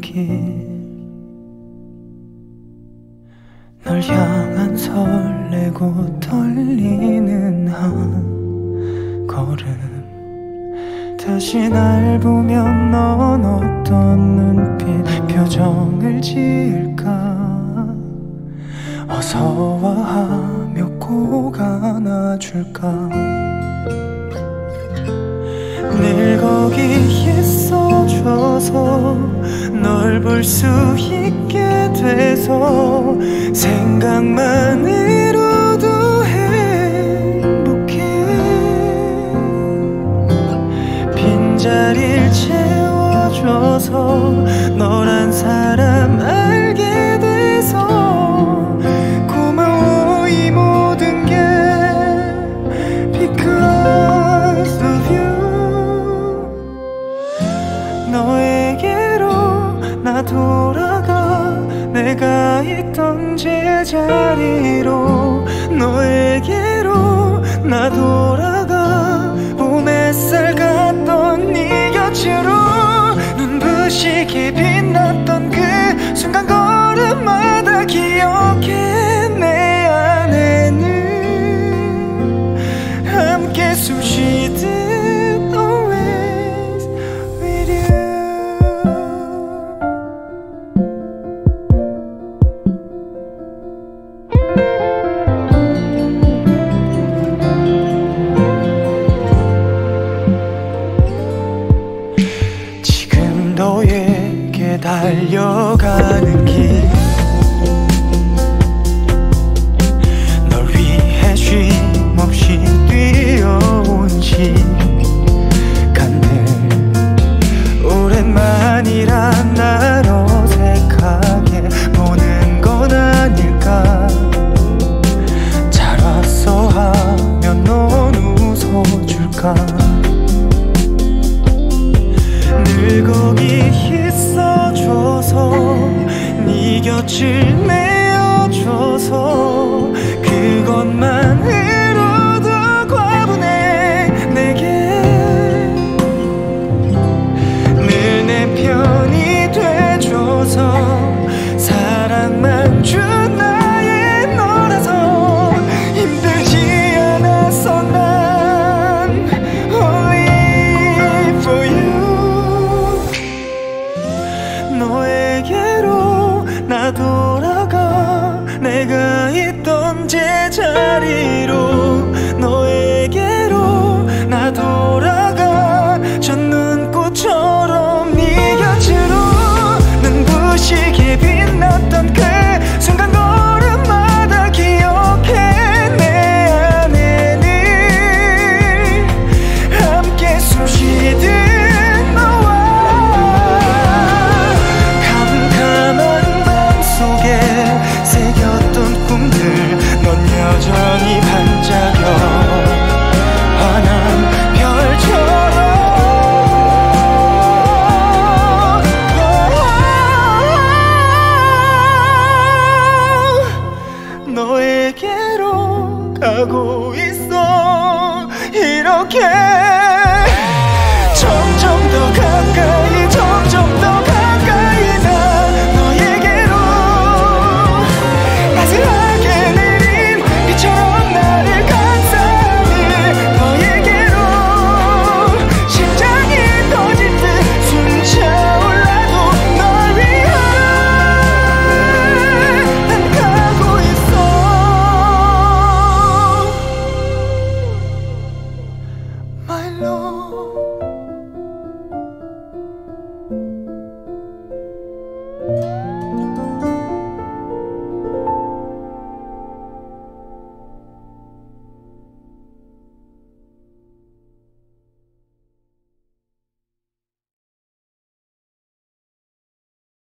길널 향한 설레고 떨리는 한 걸음. 다시 날 보면 넌 어떤 눈빛 표정을 지을까? 어서와하며 꼭 안아줄까? 늘 거기 있어줘서 널 볼 수 있게 돼서 생각만 해. 서 있던 제자리로 너에게로 나 돌아 yo. 곁을 메어줘서 그것만 자리로 하고 있어. 이렇게